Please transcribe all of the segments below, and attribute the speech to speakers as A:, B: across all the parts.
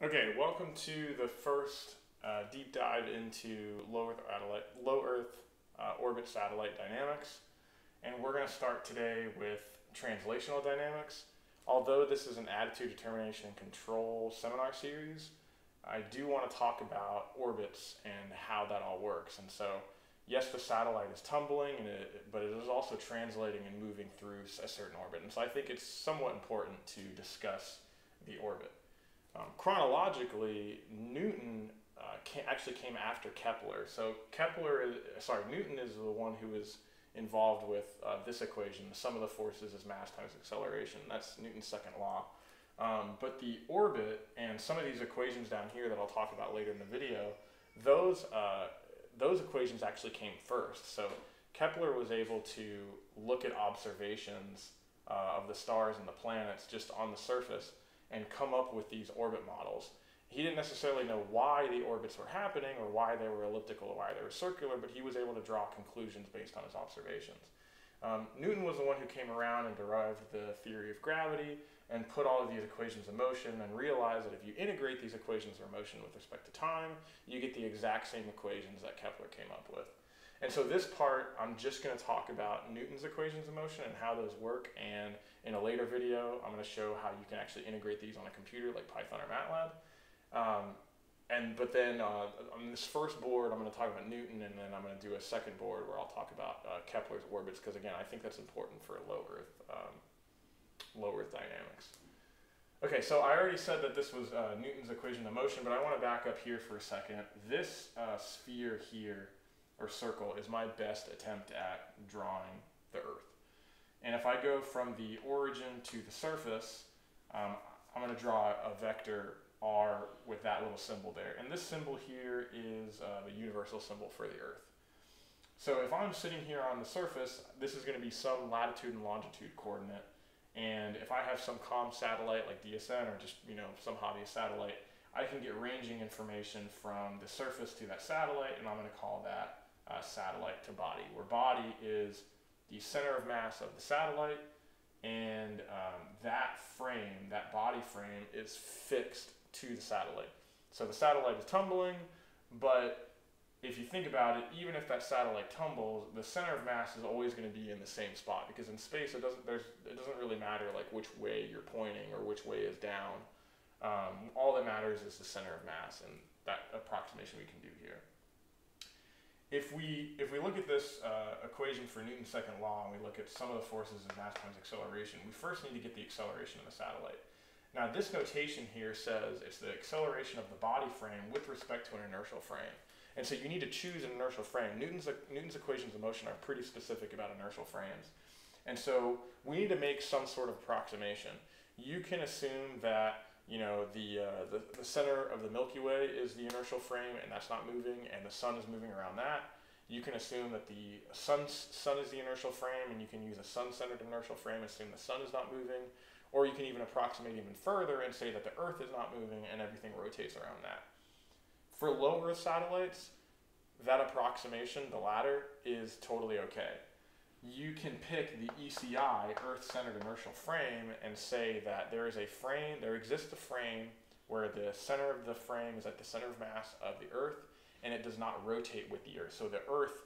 A: Okay, welcome to the first uh, deep dive into low Earth, satellite, low Earth uh, orbit satellite dynamics. And we're going to start today with translational dynamics. Although this is an attitude determination and control seminar series, I do want to talk about orbits and how that all works. And so, yes, the satellite is tumbling, and it, but it is also translating and moving through a certain orbit. And so I think it's somewhat important to discuss the orbit. Um, chronologically, Newton uh, actually came after Kepler. So Kepler, is, sorry, Newton is the one who was involved with uh, this equation. The sum of the forces is mass times acceleration. That's Newton's second law. Um, but the orbit and some of these equations down here that I'll talk about later in the video, those, uh, those equations actually came first. So Kepler was able to look at observations uh, of the stars and the planets just on the surface and come up with these orbit models. He didn't necessarily know why the orbits were happening or why they were elliptical or why they were circular, but he was able to draw conclusions based on his observations. Um, Newton was the one who came around and derived the theory of gravity and put all of these equations in motion and realized that if you integrate these equations of motion with respect to time, you get the exact same equations that Kepler came up with. And so this part, I'm just going to talk about Newton's equations of motion and how those work. And in a later video, I'm going to show how you can actually integrate these on a computer like Python or MATLAB. Um, and but then uh, on this first board, I'm going to talk about Newton, and then I'm going to do a second board where I'll talk about uh, Kepler's orbits, because again, I think that's important for low Earth, um, low Earth dynamics. Okay, so I already said that this was uh, Newton's equation of motion, but I want to back up here for a second. This uh, sphere here or circle is my best attempt at drawing the Earth. And if I go from the origin to the surface, um, I'm going to draw a vector r with that little symbol there. And this symbol here is uh, the universal symbol for the Earth. So if I'm sitting here on the surface, this is going to be some latitude and longitude coordinate. And if I have some COM satellite like DSN or just you know some hobbyist satellite, I can get ranging information from the surface to that satellite, and I'm going to call that uh, satellite to body, where body is the center of mass of the satellite, and um, that frame, that body frame, is fixed to the satellite. So the satellite is tumbling, but if you think about it, even if that satellite tumbles, the center of mass is always going to be in the same spot because in space it doesn't there's it doesn't really matter like which way you're pointing or which way is down. Um, all that matters is the center of mass, and that approximation we can do here if we if we look at this uh, equation for Newton's second law and we look at some of the forces of mass times acceleration, we first need to get the acceleration of the satellite. Now this notation here says it's the acceleration of the body frame with respect to an inertial frame. And so you need to choose an inertial frame. Newton's, Newton's equations of motion are pretty specific about inertial frames. And so we need to make some sort of approximation. You can assume that you know, the, uh, the, the center of the Milky Way is the inertial frame and that's not moving and the sun is moving around that. You can assume that the sun, sun is the inertial frame and you can use a sun-centered inertial frame, assume the sun is not moving, or you can even approximate even further and say that the Earth is not moving and everything rotates around that. For low Earth satellites, that approximation, the latter, is totally okay you can pick the ECI, Earth-Centered Inertial Frame, and say that there is a frame, there exists a frame where the center of the frame is at the center of mass of the Earth, and it does not rotate with the Earth. So the Earth,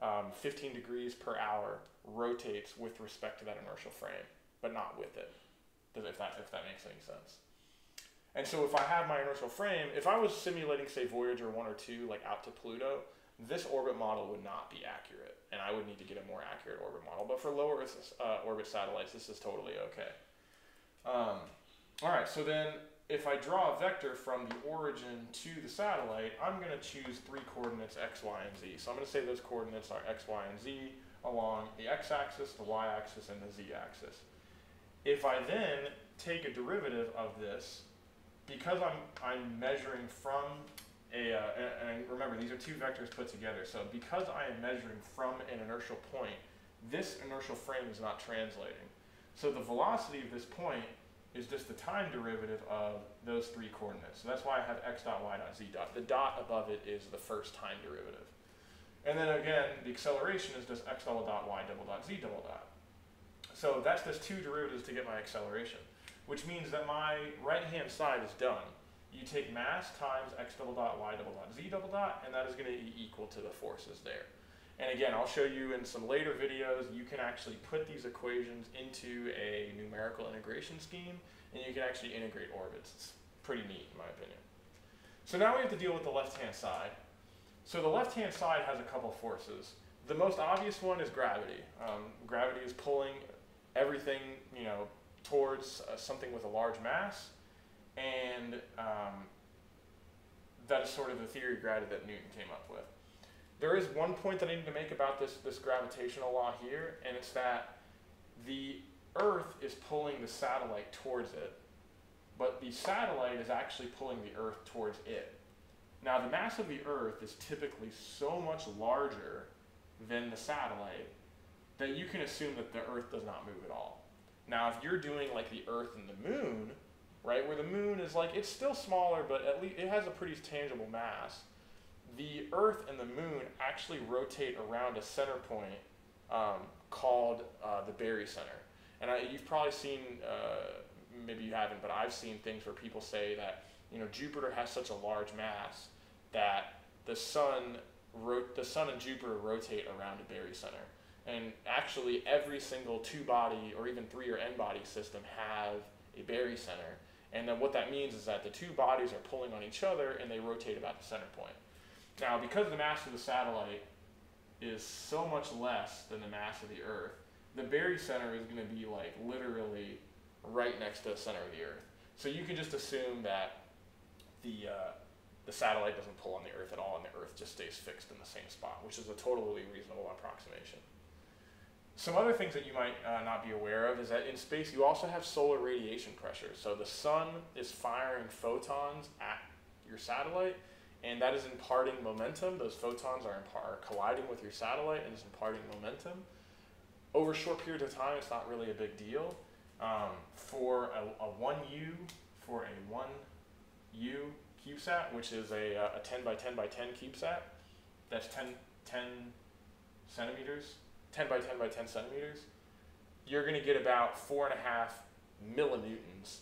A: um, 15 degrees per hour, rotates with respect to that inertial frame, but not with it. If that if that makes any sense? And so if I have my inertial frame, if I was simulating say Voyager one or two, like out to Pluto, this orbit model would not be accurate, and I would need to get a more accurate orbit model. But for low Earth uh, orbit satellites, this is totally okay. Um, all right, so then if I draw a vector from the origin to the satellite, I'm going to choose three coordinates x, y, and z. So I'm going to say those coordinates are x, y, and z along the x-axis, the y-axis, and the z-axis. If I then take a derivative of this, because I'm, I'm measuring from a, uh, and remember, these are two vectors put together. So because I am measuring from an inertial point, this inertial frame is not translating. So the velocity of this point is just the time derivative of those three coordinates. So that's why I have x dot, y dot, z dot. The dot above it is the first time derivative. And then again, the acceleration is just x double dot, y double dot, z double dot. So that's just two derivatives to get my acceleration, which means that my right-hand side is done. You take mass times x double dot y double dot z double dot, and that is going to be equal to the forces there. And again, I'll show you in some later videos, you can actually put these equations into a numerical integration scheme, and you can actually integrate orbits. It's pretty neat, in my opinion. So now we have to deal with the left-hand side. So the left-hand side has a couple forces. The most obvious one is gravity. Um, gravity is pulling everything, you know, towards uh, something with a large mass, and um, that is sort of the theory of gravity that Newton came up with. There is one point that I need to make about this, this gravitational law here, and it's that the Earth is pulling the satellite towards it, but the satellite is actually pulling the Earth towards it. Now, the mass of the Earth is typically so much larger than the satellite that you can assume that the Earth does not move at all. Now, if you're doing like the Earth and the Moon, right, where the Moon is like, it's still smaller, but at least it has a pretty tangible mass. The Earth and the Moon actually rotate around a center point um, called uh, the barycenter. And I, you've probably seen, uh, maybe you haven't, but I've seen things where people say that you know Jupiter has such a large mass that the sun, the sun and Jupiter rotate around a barycenter. And actually, every single two body or even three or n body system have a barycenter. And then what that means is that the two bodies are pulling on each other and they rotate about the center point. Now, because the mass of the satellite is so much less than the mass of the Earth, the barycenter is going to be like literally right next to the center of the Earth. So you can just assume that the uh, the satellite doesn't pull on the Earth at all, and the Earth just stays fixed in the same spot, which is a totally reasonable approximation. Some other things that you might uh, not be aware of is that in space you also have solar radiation pressure. So the sun is firing photons at your satellite, and that is imparting momentum. Those photons are, are colliding with your satellite and is imparting momentum. Over short periods of time, it's not really a big deal. Um, for a, a 1U, for a 1U CubeSat, which is a, uh, a 10 by 10 by 10 CubeSat, that's 10, 10 centimeters 10 by 10 by 10 centimeters, you're going to get about four and a half millinewtons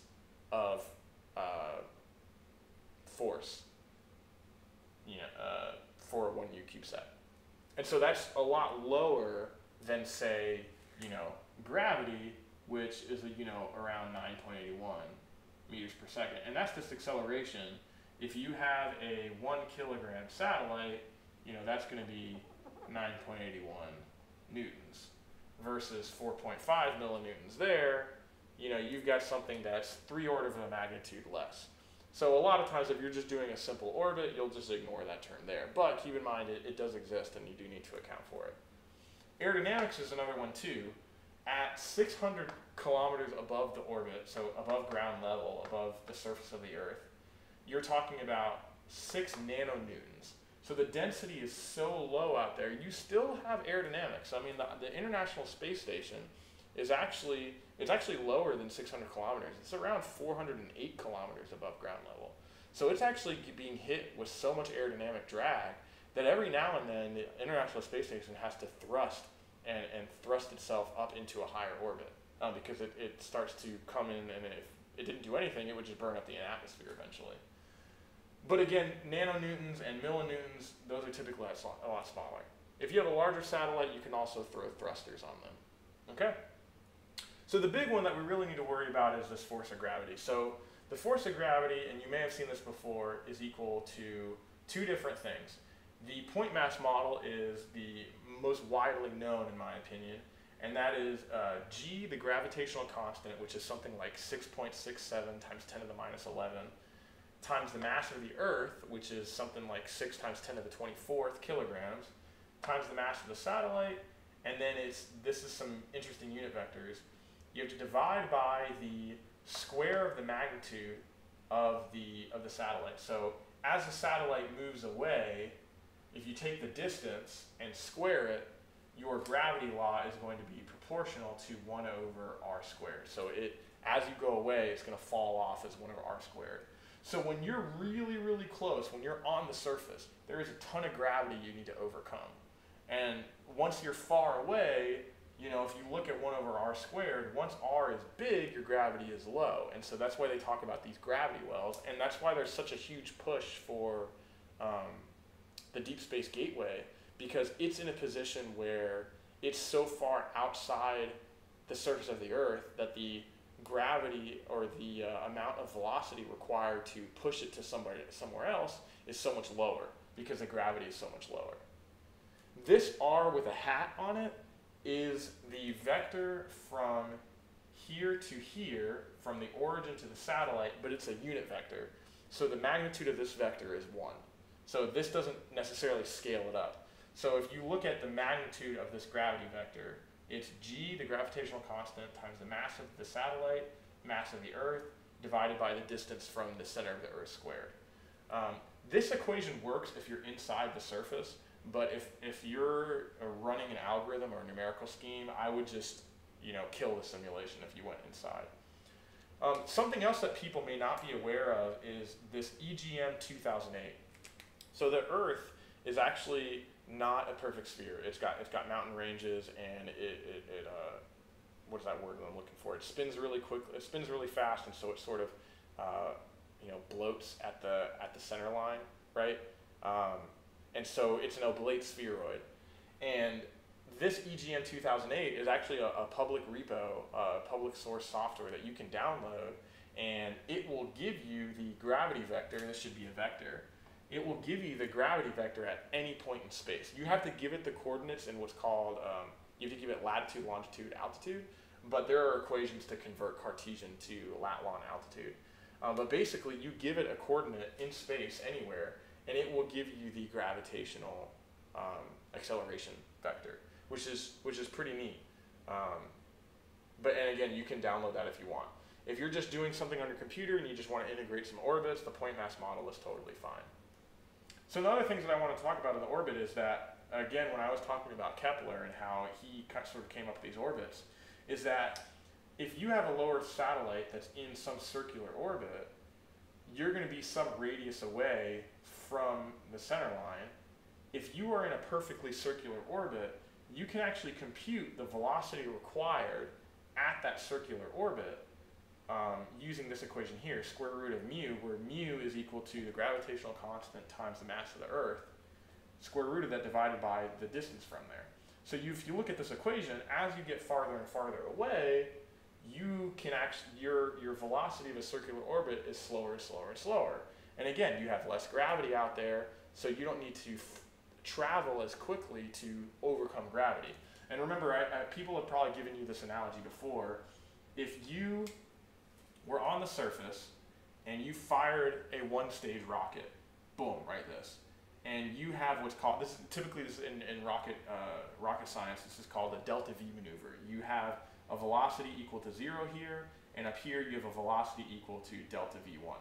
A: of uh, force you know, uh, for a 1U CubeSat. And so that's a lot lower than, say, you know, gravity, which is, you know, around 9.81 meters per second. And that's just acceleration. If you have a one kilogram satellite, you know, that's going to be 9.81 newtons versus 4.5 millinewtons there, you know, you've got something that's three orders of a magnitude less. So a lot of times if you're just doing a simple orbit, you'll just ignore that term there. But keep in mind it, it does exist and you do need to account for it. Aerodynamics is another one too. At 600 kilometers above the orbit, so above ground level, above the surface of the Earth, you're talking about 6 nanonewtons. So the density is so low out there, you still have aerodynamics. I mean, the, the International Space Station is actually, it's actually lower than 600 kilometers. It's around 408 kilometers above ground level. So it's actually being hit with so much aerodynamic drag that every now and then the International Space Station has to thrust and, and thrust itself up into a higher orbit um, because it, it starts to come in and if it didn't do anything, it would just burn up the atmosphere eventually. But again, nanonewtons and millinewtons, those are typically a lot smaller. If you have a larger satellite, you can also throw thrusters on them. Okay? So the big one that we really need to worry about is this force of gravity. So the force of gravity, and you may have seen this before, is equal to two different things. The point mass model is the most widely known, in my opinion, and that is uh, g, the gravitational constant, which is something like 6.67 times 10 to the minus 11, times the mass of the Earth, which is something like 6 times 10 to the 24th kilograms, times the mass of the satellite, and then it's, this is some interesting unit vectors. You have to divide by the square of the magnitude of the, of the satellite. So as the satellite moves away, if you take the distance and square it, your gravity law is going to be proportional to 1 over r squared. So it, as you go away, it's going to fall off as 1 over r squared. So when you're really, really close, when you're on the surface, there is a ton of gravity you need to overcome. And once you're far away, you know, if you look at 1 over r squared, once r is big, your gravity is low. And so that's why they talk about these gravity wells. And that's why there's such a huge push for um, the deep space gateway, because it's in a position where it's so far outside the surface of the Earth that the gravity or the uh, amount of velocity required to push it to somebody, somewhere else is so much lower because the gravity is so much lower. This r with a hat on it is the vector from here to here, from the origin to the satellite, but it's a unit vector. So the magnitude of this vector is 1. So this doesn't necessarily scale it up. So if you look at the magnitude of this gravity vector, it's g, the gravitational constant, times the mass of the satellite, mass of the Earth, divided by the distance from the center of the Earth squared. Um, this equation works if you're inside the surface, but if, if you're uh, running an algorithm or a numerical scheme, I would just you know, kill the simulation if you went inside. Um, something else that people may not be aware of is this EGM 2008. So the Earth is actually not a perfect sphere. It's got it's got mountain ranges and it, it, it uh, what is that word I'm looking for? It spins really quickly. It spins really fast, and so it sort of uh, you know bloats at the at the center line, right? Um, and so it's an oblate spheroid. And this EGM 2008 is actually a, a public repo, uh, public source software that you can download, and it will give you the gravity vector. This should be a vector. It will give you the gravity vector at any point in space. You have to give it the coordinates in what's called, um, you have to give it latitude, longitude, altitude, but there are equations to convert Cartesian to lat, long, altitude. Um, but basically, you give it a coordinate in space anywhere, and it will give you the gravitational um, acceleration vector, which is which is pretty neat. Um, but and again, you can download that if you want. If you're just doing something on your computer and you just want to integrate some orbits, the point mass model is totally fine. So the other things that I want to talk about in the orbit is that, again, when I was talking about Kepler and how he sort of came up with these orbits, is that if you have a low Earth satellite that's in some circular orbit, you're going to be some radius away from the center line, if you are in a perfectly circular orbit, you can actually compute the velocity required at that circular orbit um, using this equation here, square root of mu, where mu is equal to the gravitational constant times the mass of the Earth, square root of that divided by the distance from there. So you, if you look at this equation, as you get farther and farther away, you can actually, your, your velocity of a circular orbit is slower and slower and slower. And again, you have less gravity out there, so you don't need to travel as quickly to overcome gravity. And remember, I, I, people have probably given you this analogy before. If you were on the surface and you fired a one-stage rocket, boom, right this, and you have what's called this. Is, typically, this in, in rocket uh, rocket science, this is called a delta v maneuver. You have a velocity equal to zero here, and up here you have a velocity equal to delta v1.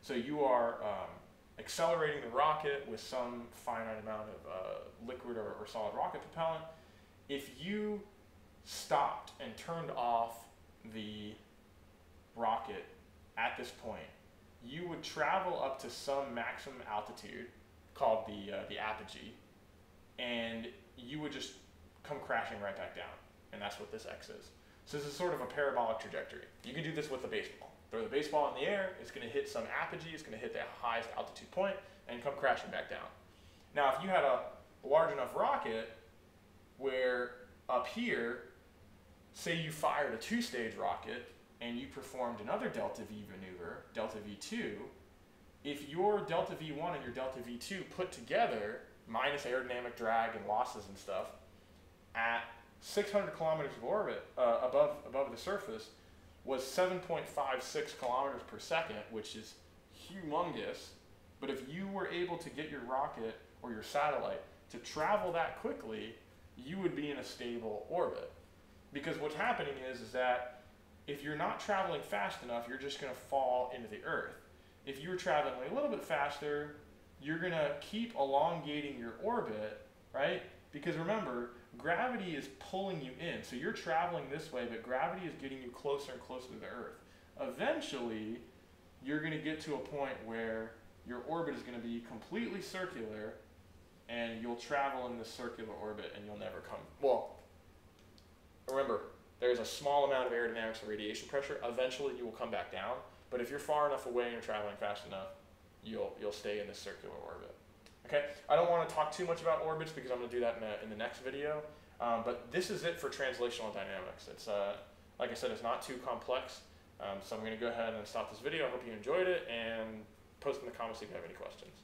A: So you are um, accelerating the rocket with some finite amount of uh, liquid or, or solid rocket propellant. If you stopped and turned off the rocket at this point, you would travel up to some maximum altitude called the, uh, the apogee, and you would just come crashing right back down. And that's what this x is. So this is sort of a parabolic trajectory. You can do this with a baseball. Throw the baseball in the air, it's going to hit some apogee, it's going to hit the highest altitude point, and come crashing back down. Now, if you had a large enough rocket where up here, say you fired a two-stage rocket and you performed another delta V maneuver, delta V2, if your delta V1 and your delta V2 put together, minus aerodynamic drag and losses and stuff, at 600 kilometers of orbit uh, above above the surface, was 7.56 kilometers per second, which is humongous. But if you were able to get your rocket or your satellite to travel that quickly, you would be in a stable orbit. Because what's happening is, is that if you're not traveling fast enough, you're just going to fall into the earth. If you're traveling a little bit faster, you're going to keep elongating your orbit, right? Because remember, gravity is pulling you in. So you're traveling this way, but gravity is getting you closer and closer to the earth. Eventually, you're going to get to a point where your orbit is going to be completely circular and you'll travel in this circular orbit and you'll never come. Well, Remember, there's a small amount of aerodynamics and radiation pressure. Eventually, you will come back down. But if you're far enough away and you're traveling fast enough, you'll you'll stay in this circular orbit. Okay. I don't want to talk too much about orbits because I'm going to do that in the, in the next video. Um, but this is it for translational dynamics. It's uh, like I said, it's not too complex. Um, so I'm going to go ahead and stop this video. I hope you enjoyed it and post in the comments if you have any questions.